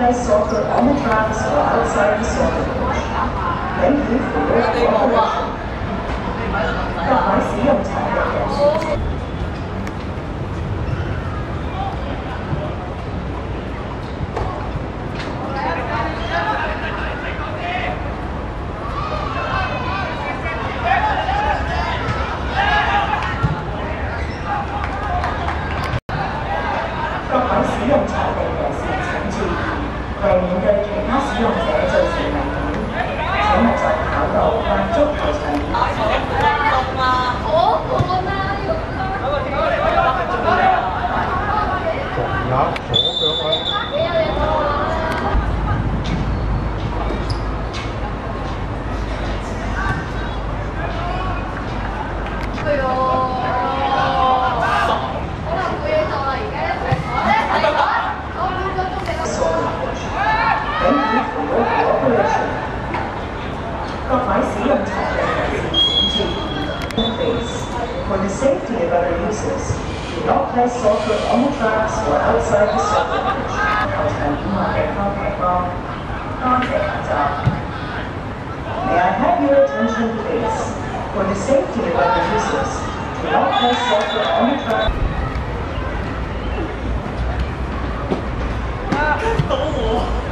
play soccer on the drivers or outside the soccer pitch. Thank you for ball to the That see on. for the safety of other users. Do not place sulfur on the tracks or outside the circuit. May I have your attention, please? For the safety of other users, do not place sulfur on the tracks. Ah,